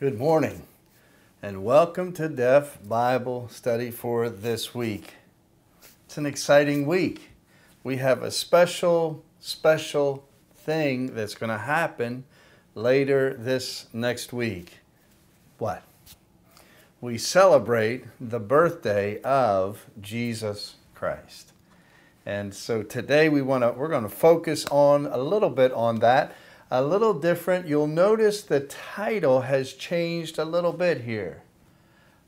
Good morning, and welcome to Deaf Bible Study for this week. It's an exciting week. We have a special, special thing that's going to happen later this next week. What? We celebrate the birthday of Jesus Christ. And so today we want to we're going to focus on a little bit on that a little different. You'll notice the title has changed a little bit here.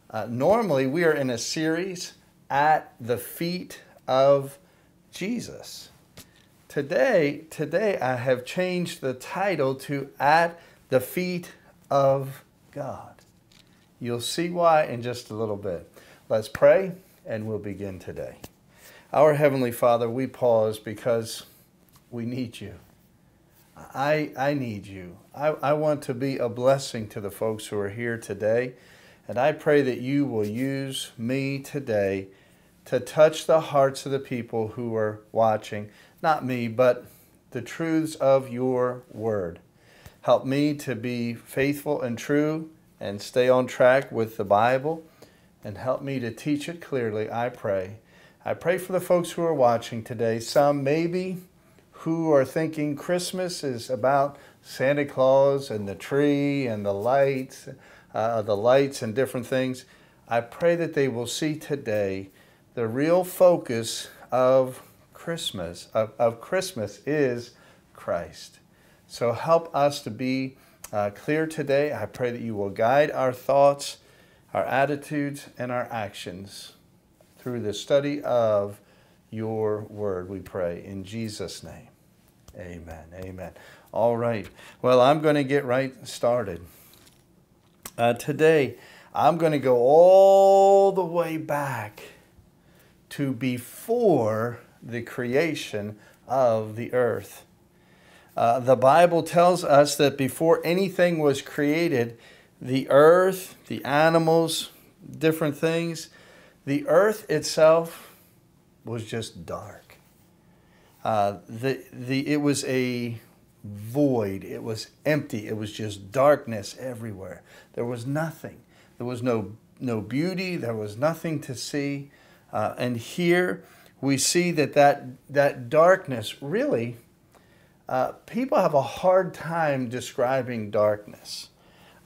Uh, normally, we are in a series at the feet of Jesus. Today, today I have changed the title to At the Feet of God. You'll see why in just a little bit. Let's pray and we'll begin today. Our Heavenly Father, we pause because we need you. I, I need you. I, I want to be a blessing to the folks who are here today. And I pray that you will use me today to touch the hearts of the people who are watching. Not me, but the truths of your word. Help me to be faithful and true and stay on track with the Bible. And help me to teach it clearly, I pray. I pray for the folks who are watching today. Some maybe who are thinking Christmas is about Santa Claus and the tree and the lights, uh, the lights and different things, I pray that they will see today the real focus of Christmas, of, of Christmas is Christ. So help us to be uh, clear today. I pray that you will guide our thoughts, our attitudes, and our actions through the study of your word, we pray. In Jesus' name. Amen. Amen. All right. Well, I'm going to get right started. Uh, today, I'm going to go all the way back to before the creation of the earth. Uh, the Bible tells us that before anything was created, the earth, the animals, different things, the earth itself was just dark. Uh, the, the, it was a void. It was empty. It was just darkness everywhere. There was nothing. There was no, no beauty. There was nothing to see. Uh, and here we see that that, that darkness really, uh, people have a hard time describing darkness.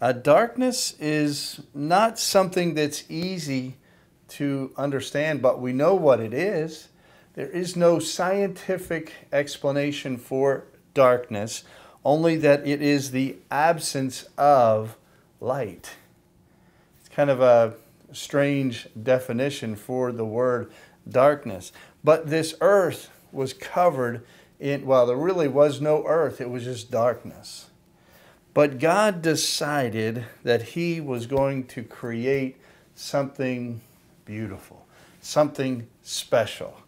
Uh, darkness is not something that's easy to understand, but we know what it is. There is no scientific explanation for darkness, only that it is the absence of light. It's kind of a strange definition for the word darkness. But this earth was covered in, well, there really was no earth, it was just darkness. But God decided that He was going to create something beautiful, something special.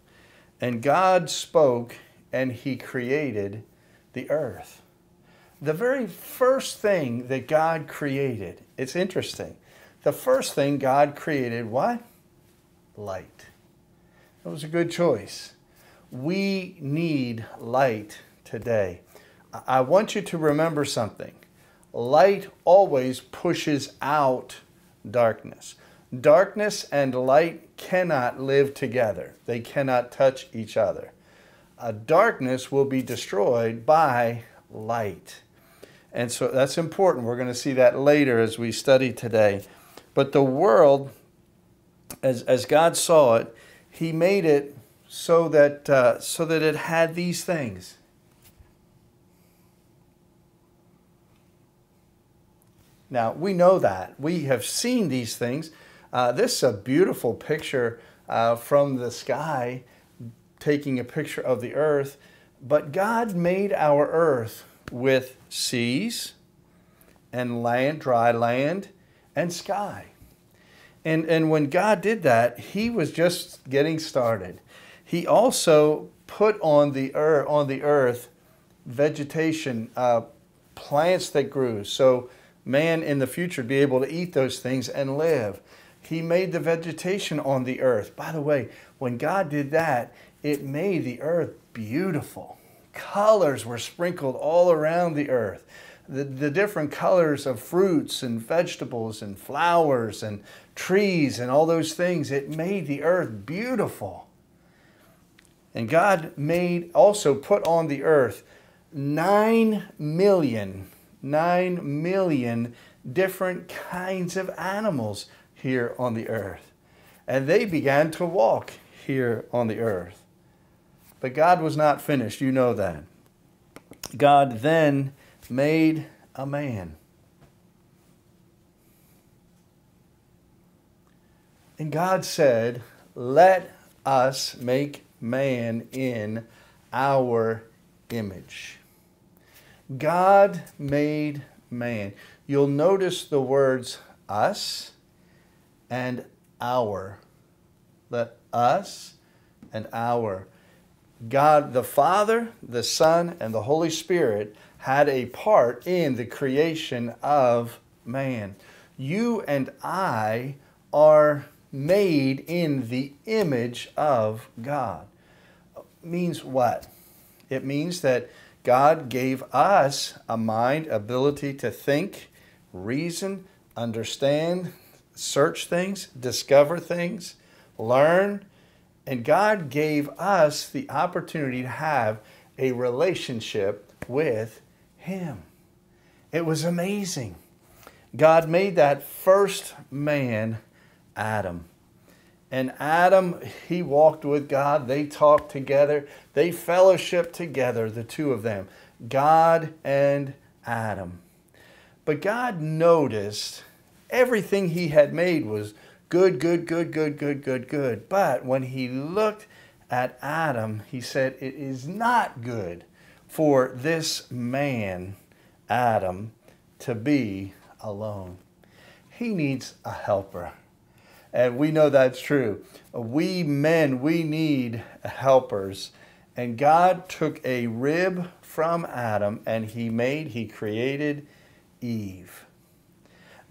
And God spoke and he created the earth. The very first thing that God created, it's interesting. The first thing God created, what? Light. It was a good choice. We need light today. I want you to remember something. Light always pushes out darkness. Darkness and light cannot live together, they cannot touch each other. A darkness will be destroyed by light. And so that's important. We're going to see that later as we study today. But the world, as, as God saw it, He made it so that, uh, so that it had these things. Now, we know that. We have seen these things uh, this is a beautiful picture uh, from the sky, taking a picture of the earth. But God made our earth with seas and land, dry land, and sky. And, and when God did that, He was just getting started. He also put on the earth, on the earth vegetation, uh, plants that grew, so man in the future would be able to eat those things and live. He made the vegetation on the earth. By the way, when God did that, it made the earth beautiful. colors were sprinkled all around the earth. The, the different colors of fruits and vegetables and flowers and trees and all those things, it made the earth beautiful. And God made also put on the earth nine million, nine million different kinds of animals here on the earth. And they began to walk here on the earth. But God was not finished, you know that. God then made a man. And God said, Let us make man in our image. God made man. You'll notice the words us and our. Let us and our. God the Father, the Son, and the Holy Spirit had a part in the creation of man. You and I are made in the image of God. Means what? It means that God gave us a mind, ability to think, reason, understand, search things, discover things, learn. And God gave us the opportunity to have a relationship with Him. It was amazing. God made that first man, Adam. And Adam, he walked with God. They talked together. They fellowshiped together, the two of them, God and Adam. But God noticed everything he had made was good, good, good, good, good, good, good. But when he looked at Adam, he said, It is not good for this man, Adam, to be alone. He needs a helper. And we know that's true. We men, we need helpers. And God took a rib from Adam and he made, he created Eve.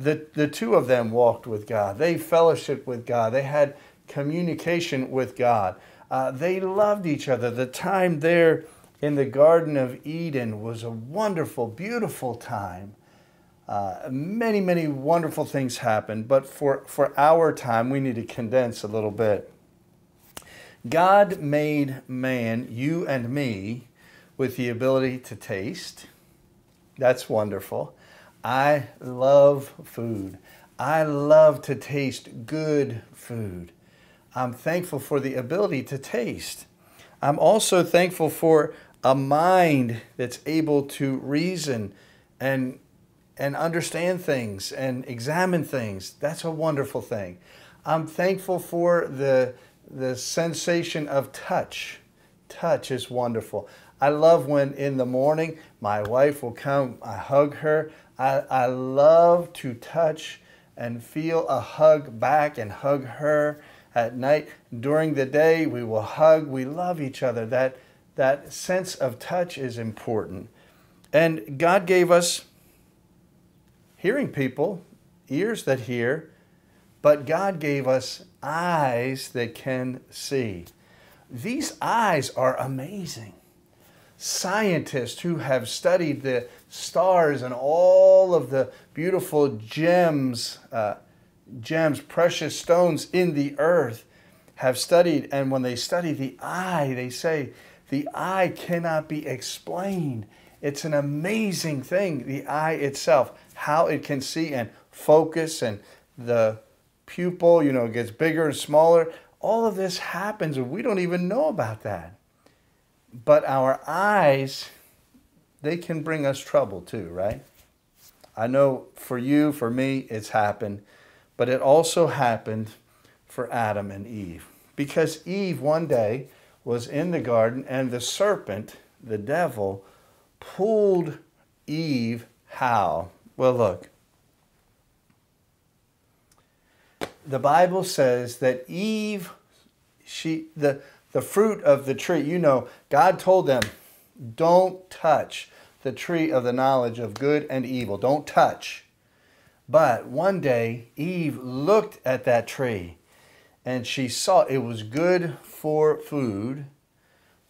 The, the two of them walked with God. They fellowshiped with God. They had communication with God. Uh, they loved each other. The time there in the Garden of Eden was a wonderful, beautiful time. Uh, many, many wonderful things happened, but for, for our time, we need to condense a little bit. God made man, you and me, with the ability to taste. That's wonderful. I love food. I love to taste good food. I'm thankful for the ability to taste. I'm also thankful for a mind that's able to reason and and understand things and examine things. That's a wonderful thing. I'm thankful for the, the sensation of touch. Touch is wonderful. I love when in the morning my wife will come, I hug her. I, I love to touch and feel a hug back and hug her at night. During the day, we will hug. We love each other. That, that sense of touch is important. And God gave us hearing people, ears that hear, but God gave us eyes that can see. These eyes are amazing. Scientists who have studied the stars and all of the beautiful gems, uh, gems, precious stones in the earth, have studied, and when they study the eye, they say the eye cannot be explained. It's an amazing thing, the eye itself how it can see and focus and the pupil, you know, gets bigger and smaller. All of this happens and we don't even know about that. But our eyes, they can bring us trouble too, right? I know for you, for me, it's happened, but it also happened for Adam and Eve. Because Eve one day was in the garden and the serpent, the devil, pulled Eve how? Well, look. The Bible says that Eve, she the the fruit of the tree, you know, God told them, don't touch the tree of the knowledge of good and evil. Don't touch. But one day, Eve looked at that tree and she saw it was good for food,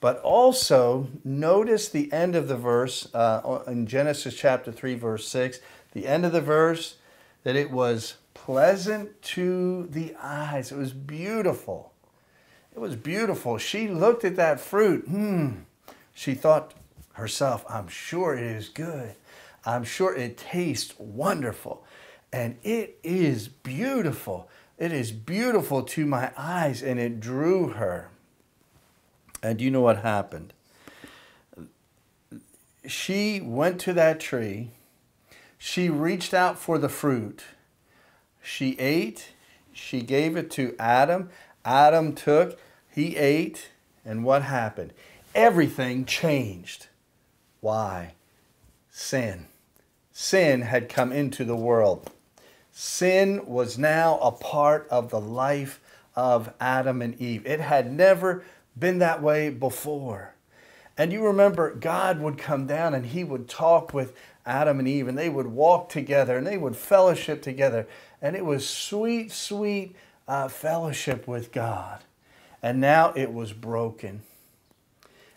But also, notice the end of the verse uh, in Genesis chapter 3, verse 6, the end of the verse, that it was pleasant to the eyes. It was beautiful. It was beautiful. She looked at that fruit. Hmm. She thought herself, I'm sure it is good. I'm sure it tastes wonderful. And it is beautiful. It is beautiful to my eyes, and it drew her. And you know what happened? She went to that tree. She reached out for the fruit. She ate. She gave it to Adam. Adam took. He ate. And what happened? Everything changed. Why? Sin. Sin had come into the world. Sin was now a part of the life of Adam and Eve. It had never been that way before. And you remember, God would come down and He would talk with Adam and Eve, and they would walk together and they would fellowship together. And it was sweet, sweet uh, fellowship with God. And now it was broken.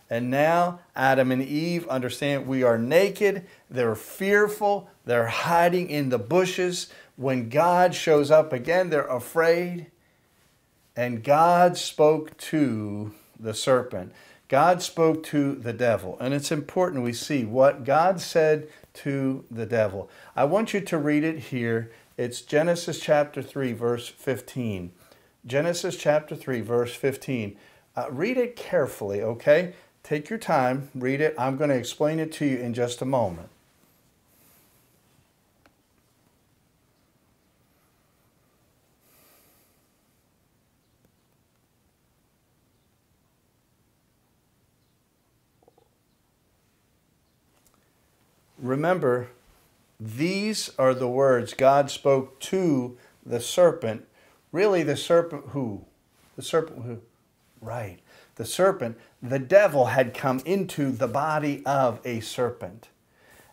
And now Adam and Eve understand we are naked, they're fearful, they're hiding in the bushes. When God shows up again, they're afraid. And God spoke to the serpent. God spoke to the devil. And it's important we see what God said to the devil. I want you to read it here. It's Genesis chapter 3, verse 15. Genesis chapter 3, verse 15. Uh, read it carefully, okay? Take your time, read it. I'm going to explain it to you in just a moment. remember, these are the words God spoke to the serpent. Really, the serpent who? The serpent who? Right. The serpent, the devil had come into the body of a serpent.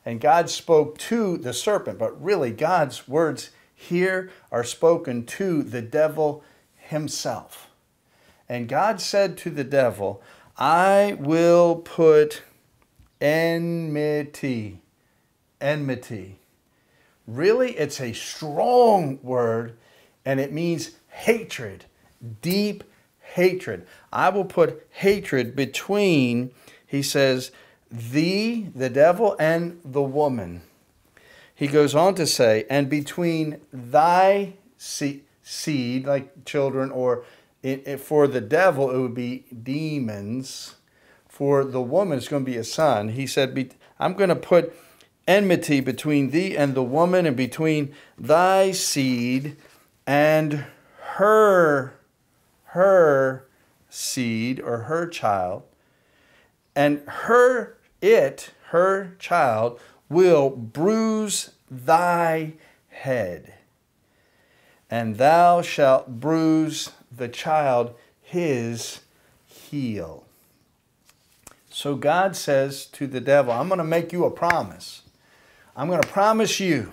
And God spoke to the serpent, but really, God's words here are spoken to the devil himself. And God said to the devil, I will put enmity enmity. Really, it's a strong word and it means hatred, deep hatred. I will put hatred between, he says, thee, the devil, and the woman. He goes on to say, and between thy seed, like children, or for the devil, it would be demons. For the woman, it's going to be a son. He said, I'm going to put enmity between thee and the woman, and between thy seed and her, her seed or her child, and her, it, her child, will bruise thy head, and thou shalt bruise the child his heel. So God says to the devil, I'm going to make you a promise. I'm going to promise you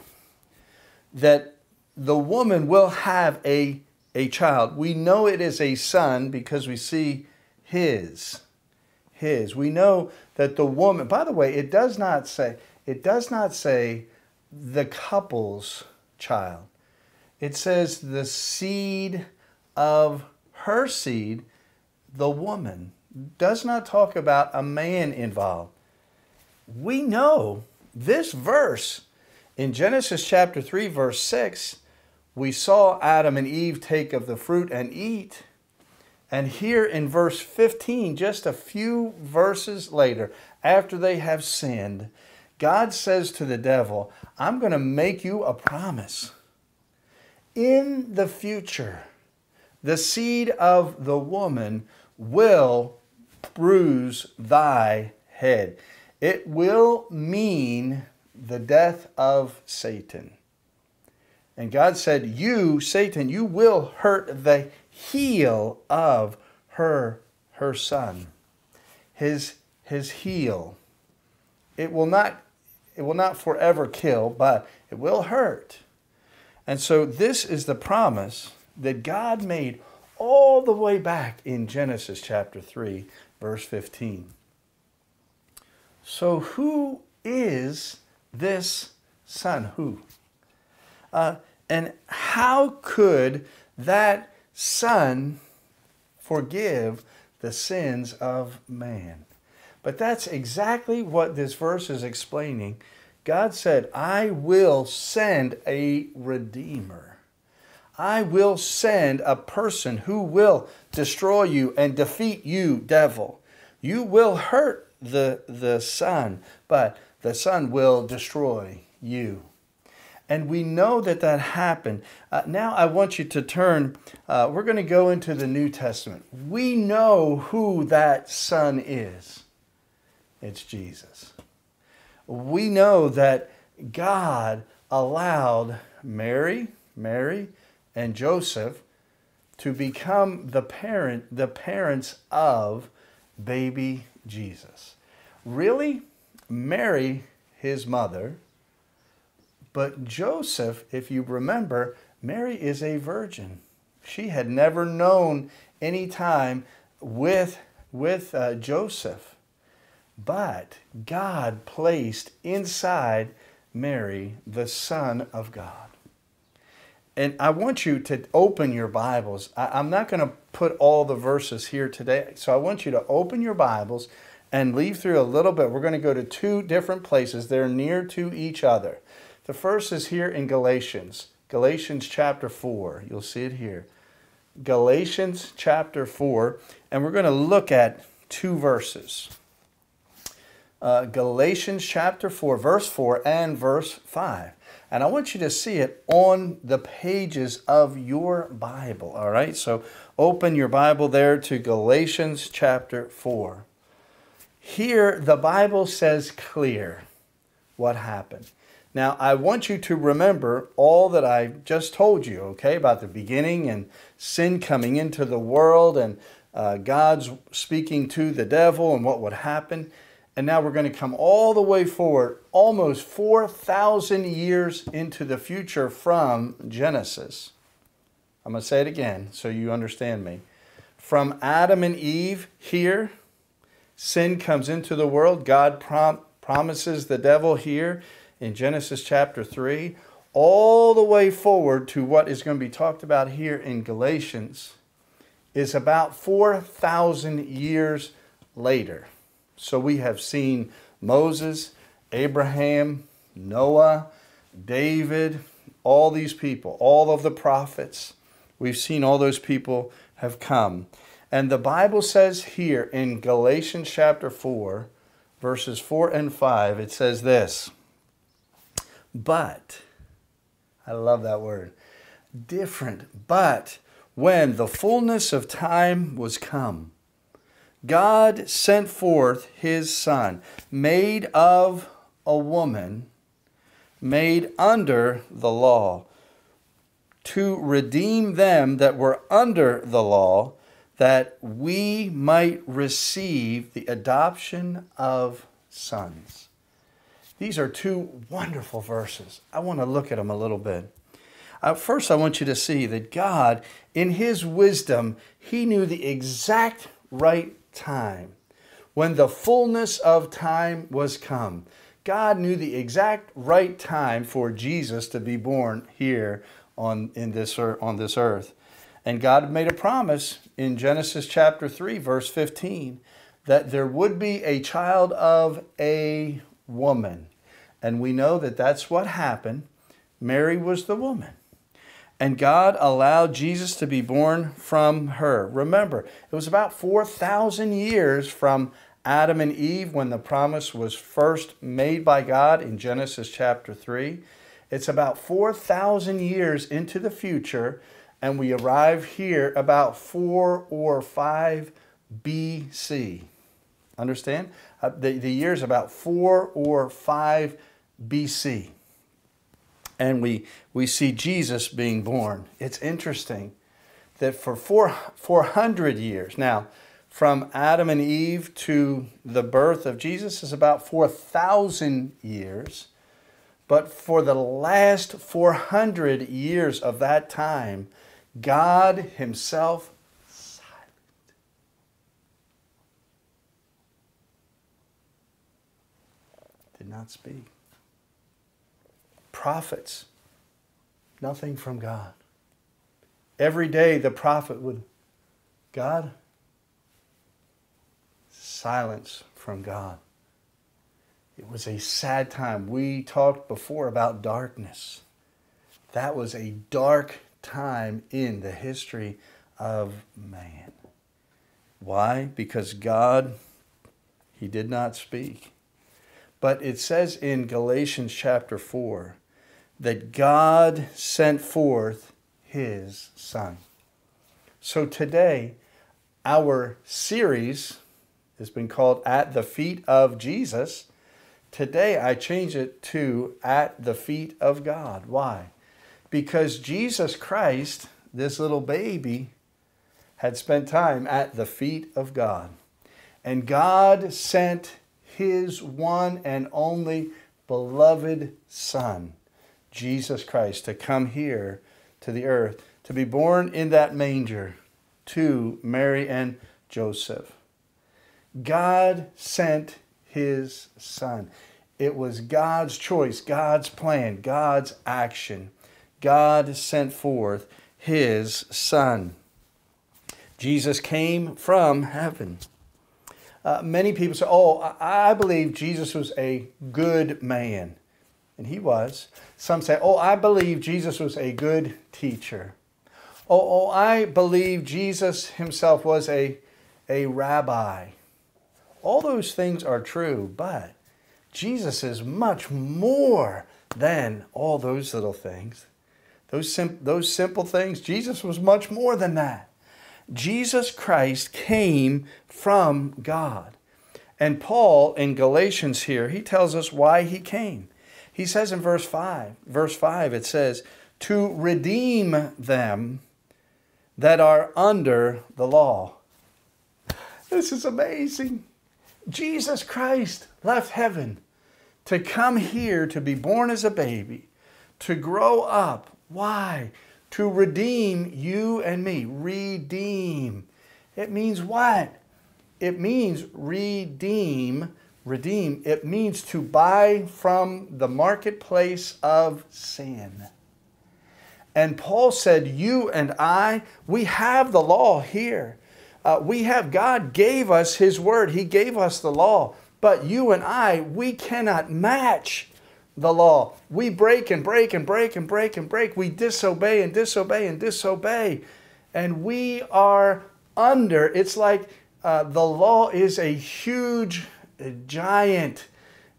that the woman will have a, a child. We know it is a son because we see his. His. We know that the woman, by the way, it does not say, it does not say the couple's child. It says the seed of her seed, the woman. Does not talk about a man involved. We know this verse in Genesis chapter 3, verse 6, we saw Adam and Eve take of the fruit and eat. And here in verse 15, just a few verses later, after they have sinned, God says to the devil, I'm going to make you a promise. In the future, the seed of the woman will bruise thy head. It will mean the death of Satan. And God said, You, Satan, you will hurt the heel of her, her son. His, his heel. It will not it will not forever kill, but it will hurt. And so this is the promise that God made all the way back in Genesis chapter 3 verse 15. So, who is this Son? Who? Uh, and how could that Son forgive the sins of man? But that's exactly what this verse is explaining. God said, I will send a Redeemer. I will send a person who will destroy you and defeat you, devil. You will hurt the, the Son, but the Son will destroy you. And we know that that happened. Uh, now I want you to turn, uh, we're going to go into the New Testament. We know who that Son is it's Jesus. We know that God allowed Mary, Mary, and Joseph to become the parent, the parents of baby Jesus. Really, Mary, his mother, but Joseph, if you remember, Mary is a virgin. She had never known any time with, with uh, Joseph. But God placed inside Mary the Son of God. And I want you to open your Bibles. I, am not going to put all the verses here today. So I want you to open your Bibles and leave through a little bit. We're going to go to two different places. They're near to each other. The first is here in Galatians, Galatians chapter 4. You'll see it here. Galatians chapter 4. And we're going to look at two verses uh, Galatians chapter 4, verse 4 and verse 5. And I want you to see it on the pages of your Bible. All right, so open your Bible there to Galatians chapter 4. Here, the Bible says clear what happened. Now, I want you to remember all that I just told you, okay, about the beginning and sin coming into the world and uh, God's speaking to the devil and what would happen. And now we're going to come all the way forward, almost 4,000 years into the future from Genesis. I'm going to say it again so you understand me. From Adam and Eve here, sin comes into the world. God prom promises the devil here in Genesis chapter 3, all the way forward to what is going to be talked about here in Galatians, is about 4,000 years later. So we have seen Moses, Abraham, Noah, David, all these people, all of the prophets. We've seen all those people have come. And the Bible says here in Galatians chapter 4, verses 4 and 5, it says this But, I love that word, different, but when the fullness of time was come, God sent forth his Son, made of a woman, made under the law, to redeem them that were under the law, that we might receive the adoption of sons. These are two wonderful verses. I want to look at them a little bit. Uh, first, I want you to see that God, in His wisdom, He knew the exact right time. When the fullness of time was come, God knew the exact right time for Jesus to be born here on, in this, on this earth. And God made a promise in Genesis chapter 3, verse 15, that there would be a child of a woman. And we know that that's what happened. Mary was the woman. And God allowed Jesus to be born from her. Remember, it was about 4,000 years from Adam and Eve when the promise was first made by God in Genesis chapter 3. It's about 4,000 years into the future, and we arrive here about 4 or 5 BC. Understand? Uh, the, the year is about 4 or 5 BC and we, we see Jesus being born. It's interesting that for four, 400 years, now, from Adam and Eve to the birth of Jesus is about 4,000 years. But for the last 400 years of that time, God Himself. Did not speak. Prophets, nothing from God. Every day the prophet would, God, silence from God. It was a sad time. We talked before about darkness. That was a dark time in the history of man. Why? Because God, He did not speak. But it says in Galatians chapter 4 that God sent forth His Son. So today, our series has been called At the Feet of Jesus. Today, I change it to At the Feet of God. Why? Because Jesus Christ, this little baby, had spent time at the feet of God. And God sent his one and only beloved Son, Jesus Christ, to come here to the earth, to be born in that manger to Mary and Joseph. God sent his Son. It was God's choice, God's plan, God's action. God sent forth his Son. Jesus came from heaven. Uh, many people say, Oh, I believe Jesus was a good man. And he was. Some say, Oh, I believe Jesus was a good teacher. Oh, oh I believe Jesus himself was a, a rabbi. All those things are true, but Jesus is much more than all those little things. Those, sim- those simple things, Jesus was much more than that. Jesus Christ came from God. And Paul in Galatians here, he tells us why he came. He says in verse 5, verse 5, it says, to redeem them that are under the law. This is amazing. Jesus Christ left heaven to come here to be born as a baby, to grow up. Why? to redeem you and me. Redeem. It means what? It means redeem. Redeem. It means to buy from the marketplace of sin. And Paul said, You and I, we have the law here. Uh, we have, God gave us His word, He gave us the law. But you and I, we cannot match the law. We break and break and break and break and break. We disobey and disobey and disobey. And we are under, it's like uh, the law is a huge giant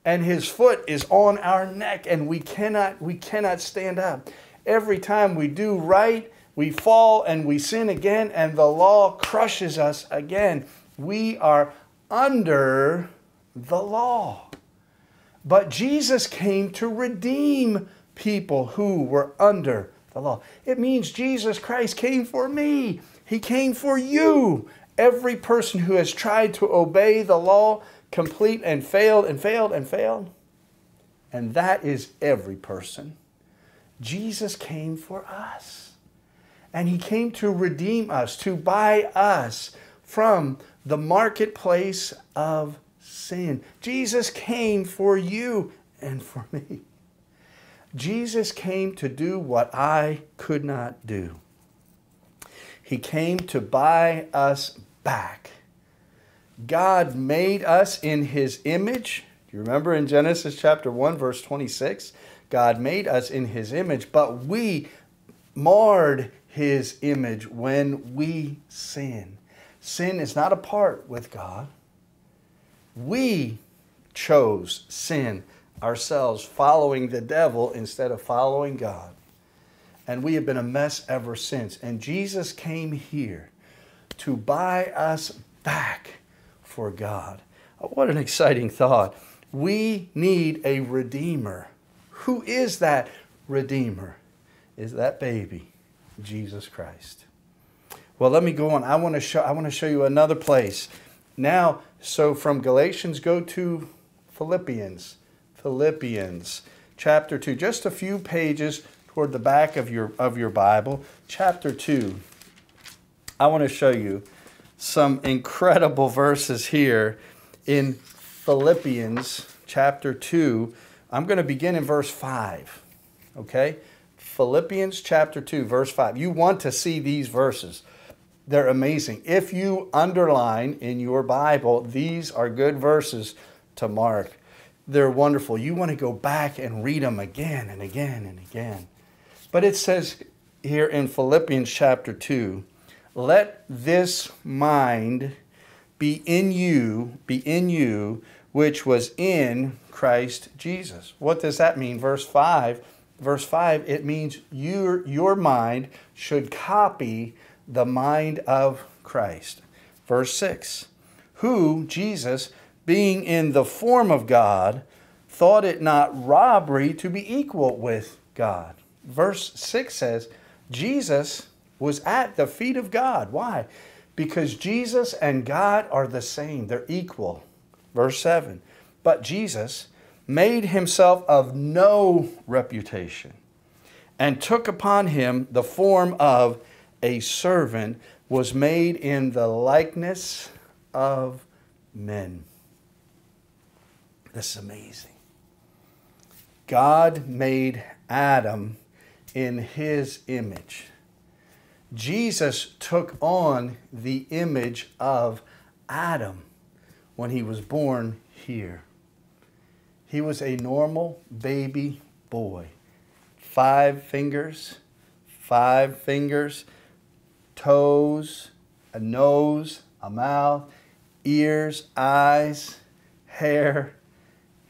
and his foot is on our neck and we cannot we cannot stand up every time we do right we fall and we sin again and the law crushes us again we are under the law but Jesus came to redeem people who were under the law. It means Jesus Christ came for me. He came for you. Every person who has tried to obey the law complete and failed and failed and failed. And that is every person. Jesus came for us. And he came to redeem us, to buy us from the marketplace of sin. Jesus came for you and for me. Jesus came to do what I could not do. He came to buy us back. God made us in his image. Do you remember in Genesis chapter 1, verse 26? God made us in his image, but we marred his image when we sin. Sin is not a part with God. We chose sin ourselves, following the devil instead of following God. And we have been a mess ever since. And Jesus came here to buy us back for God. What an exciting thought. We need a Redeemer. Who is that Redeemer? Is that baby, Jesus Christ. Well, let me go on. I want to show I want to show you another place. Now, so from Galatians, go to Philippians. Philippians chapter 2, just a few pages toward the back of your, of your Bible. Chapter 2. I want to show you some incredible verses here in Philippians chapter 2. I'm going to begin in verse 5. Okay? Philippians chapter 2, verse 5. You want to see these verses. They're amazing. If you underline in your Bible, these are good verses to mark. They're wonderful. You want to go back and read them again and again and again. But it says here in Philippians chapter 2 let this mind be in you, be in you, which was in Christ Jesus. What does that mean? Verse 5. Verse 5, it means your, your mind should copy the mind of Christ. Verse 6, who, Jesus, being in the form of God, thought it not robbery to be equal with God. Verse 6 says, Jesus was at the feet of God. Why? Because Jesus and God are the same, they're equal. Verse 7 But Jesus made himself of no reputation and took upon him the form of a servant, was made in the likeness of men. This is amazing. God made Adam in his image. Jesus took on the image of Adam when he was born here. He was a normal baby boy. Five fingers, five fingers, toes, a nose, a mouth, ears, eyes, hair.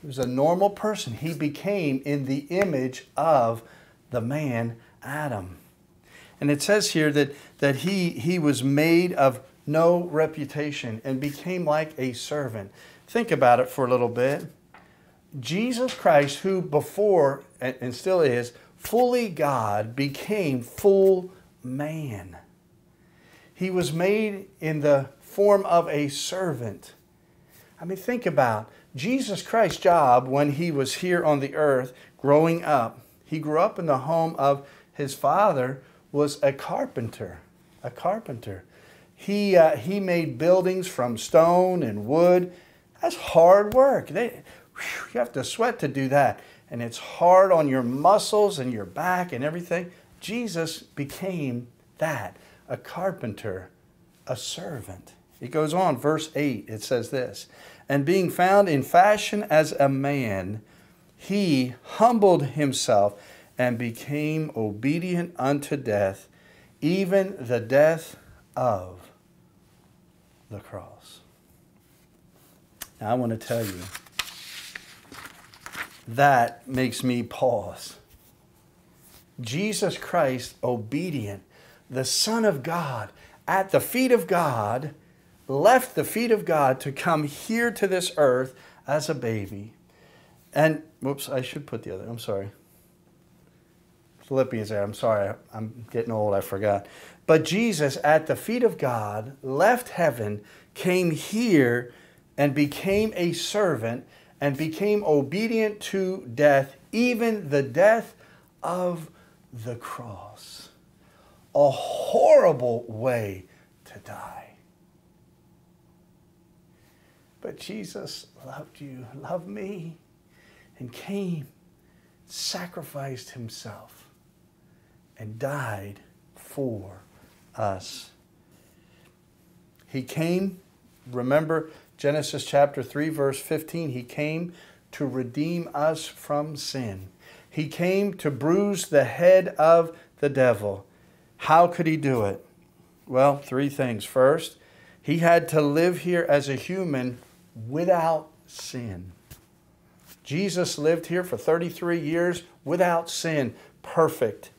He was a normal person. He became in the image of the man Adam. And it says here that, that he, he was made of no reputation and became like a servant. Think about it for a little bit. Jesus Christ, who before and still is fully God, became full man. He was made in the form of a servant. I mean, think about Jesus Christ's job when he was here on the earth growing up. He grew up in the home of his father was a carpenter, a carpenter. He, uh, he made buildings from stone and wood. That's hard work. They, whew, you have to sweat to do that. And it's hard on your muscles and your back and everything. Jesus became that a carpenter, a servant. It goes on, verse 8, it says this And being found in fashion as a man, he humbled himself and became obedient unto death, even the death of the cross. Now, I want to tell you, that makes me pause. Jesus Christ, obedient, the Son of God, at the feet of God, left the feet of God to come here to this earth as a baby. And, whoops, I should put the other, I'm sorry. Philippians there. I'm sorry, I'm getting old, I forgot. But Jesus, at the feet of God, left heaven, came here, and became a servant, and became obedient to death, even the death of the cross. A horrible way to die. But Jesus loved you, loved me, and came, sacrificed himself and died for us. He came, remember Genesis chapter 3, verse 15, he came to redeem us from sin. He came to bruise the head of the devil. How could he do it? Well, three things. First, he had to live here as a human without sin. Jesus lived here for 33 years without sin, perfect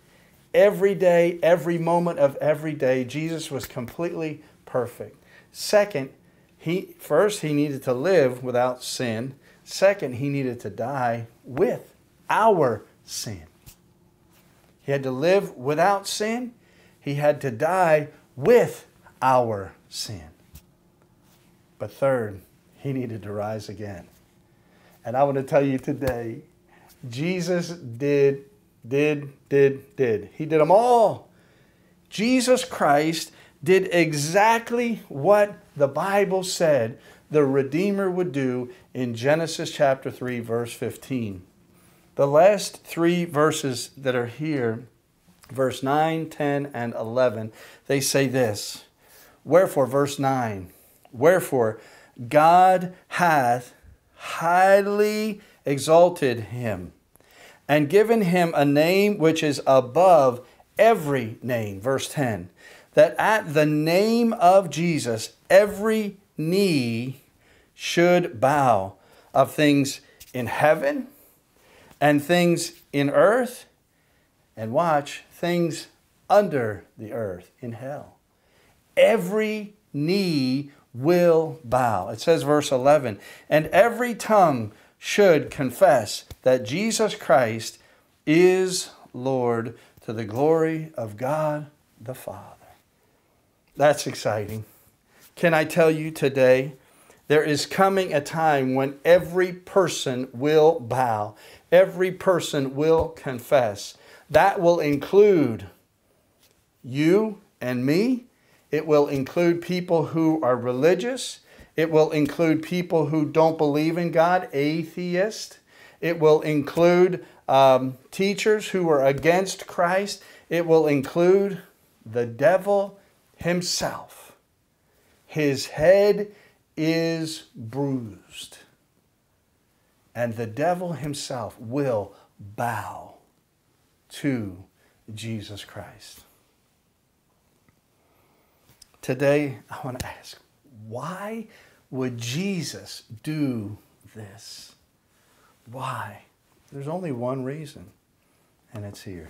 every day, every moment of every day, Jesus was completely perfect. Second, he first he needed to live without sin. Second, he needed to die with our sin. He had to live without sin. He had to die with our sin. But third, he needed to rise again. And I want to tell you today, Jesus did did, did, did. He did them all. Jesus Christ did exactly what the Bible said the Redeemer would do in Genesis chapter 3, verse 15. The last three verses that are here, verse 9, 10, and 11, they say this Wherefore, verse 9, wherefore God hath highly exalted him and given him a name which is above every name. Verse 10 that at the name of Jesus, every knee should bow of things in heaven and things in earth, and watch, things under the earth in hell. Every knee will bow. It says, verse 11, and every tongue should confess that Jesus Christ is Lord to the glory of God the Father. That's exciting. Can I tell you today? There is coming a time when every person will bow, every person will confess. That will include you and me. It will include people who are religious. It will include people who don't believe in God, atheist. It will include um, teachers who are against Christ. It will include the devil himself. His head is bruised. And the devil himself will bow to Jesus Christ. Today, I want to ask why would Jesus do this? Why? There's only one reason, and it's here.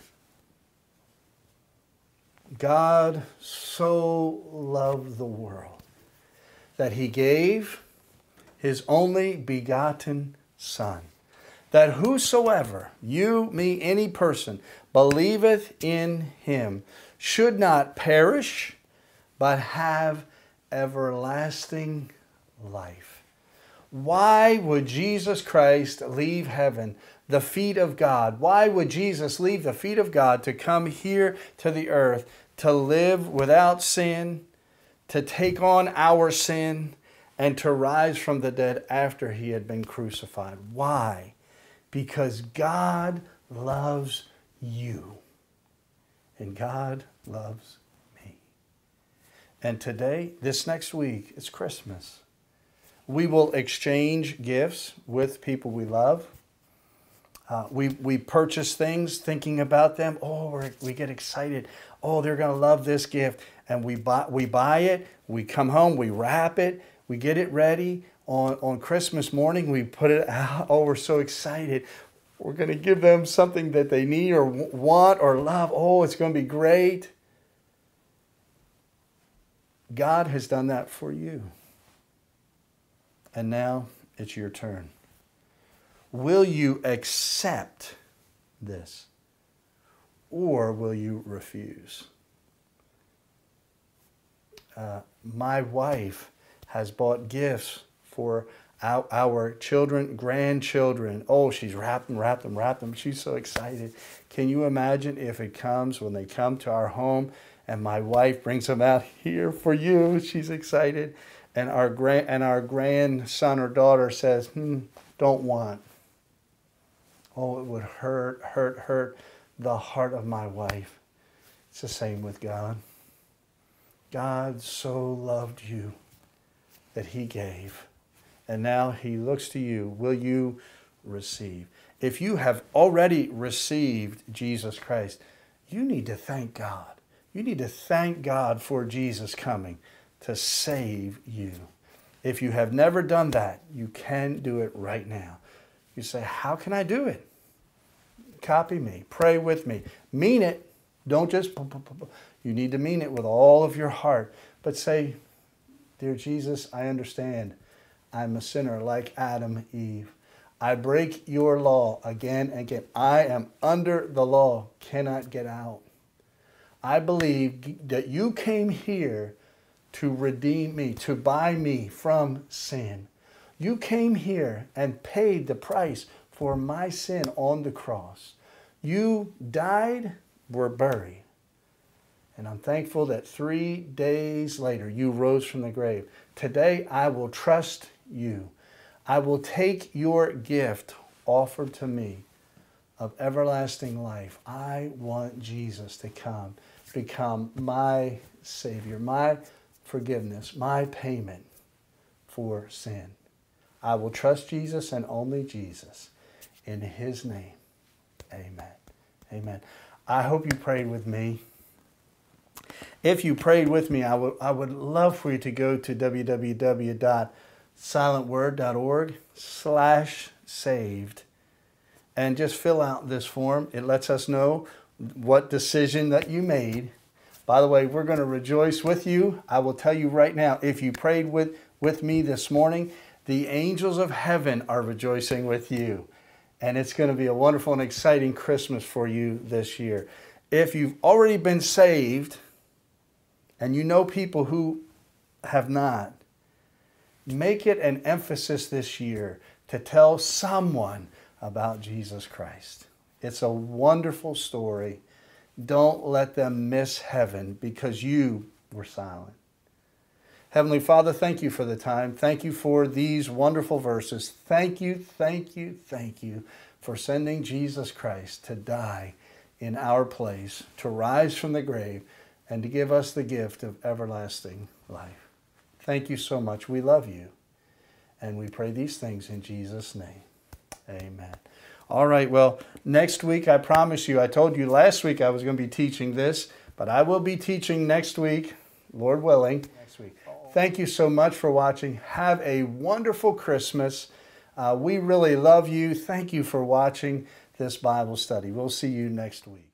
God so loved the world that he gave his only begotten Son, that whosoever, you, me, any person, believeth in him, should not perish, but have everlasting life. Why would Jesus Christ leave heaven, the feet of God? Why would Jesus leave the feet of God to come here to the earth to live without sin, to take on our sin, and to rise from the dead after he had been crucified? Why? Because God loves you, and God loves and today, this next week, it's Christmas. We will exchange gifts with people we love. Uh, we, we purchase things thinking about them. Oh, we get excited. Oh, they're going to love this gift. And we buy, we buy it. We come home. We wrap it. We get it ready. On, on Christmas morning, we put it out. Oh, we're so excited. We're going to give them something that they need or want or love. Oh, it's going to be great. God has done that for you. And now it's your turn. Will you accept this? Or will you refuse? Uh, my wife has bought gifts for our, our, children, grandchildren. Oh, she's wrapped them, wrapped them, wrapped them. She's so excited. Can you imagine if it comes when they come to our home and my wife brings them out here for you. She's excited. And our grand and our grandson or daughter says, hmm, don't want. Oh, it would hurt, hurt, hurt the heart of my wife. It's the same with God. God so loved you that he gave. And now he looks to you. Will you receive? If you have already received Jesus Christ, you need to thank God. You need to thank God for Jesus coming to save you. If you have never done that, you can do it right now. You say, How can I do it? Copy me, pray with me, mean it. Don't just, you need to mean it with all of your heart. But say, Dear Jesus, I understand. I'm a sinner like Adam, Eve. I break your law again and again. I am under the law, cannot get out. I believe that you came here to redeem me, to buy me from sin. You came here and paid the price for my sin on the cross. You died, were buried. And I'm thankful that three days later you rose from the grave. Today I will trust you. I will take your gift offered to me of everlasting life. I want Jesus to come, become my Savior, my forgiveness, my payment for sin. I will trust Jesus and only Jesus. In His name, amen. Amen. I hope you prayed with me. If you prayed with me, I would, I would love for you to go to www.silentword.org slash saved and just fill out this form. It lets us know what decision that you made. By the way, we're going to rejoice with you. I will tell you right now, if you prayed with, with me this morning, the angels of heaven are rejoicing with you. And it's going to be a wonderful and exciting Christmas for you this year. If you've already been saved and you know people who have not, make it an emphasis this year to tell someone about Jesus Christ. It's a wonderful story. Don't let them miss heaven because you were silent. Heavenly Father, thank you for the time. Thank you for these wonderful verses. Thank you, thank you, thank you for sending Jesus Christ to die in our place, to rise from the grave, and to give us the gift of everlasting life. Thank you so much. We love you. And we pray these things in Jesus' name. Amen. All right, well, next week, I promise you, I told you last week I was going to be teaching this, but I will be teaching next week, Lord willing. Next week. Thank you so much for watching. Have a wonderful Christmas. Uh, we really love you. Thank you for watching this Bible study. We'll see you next week.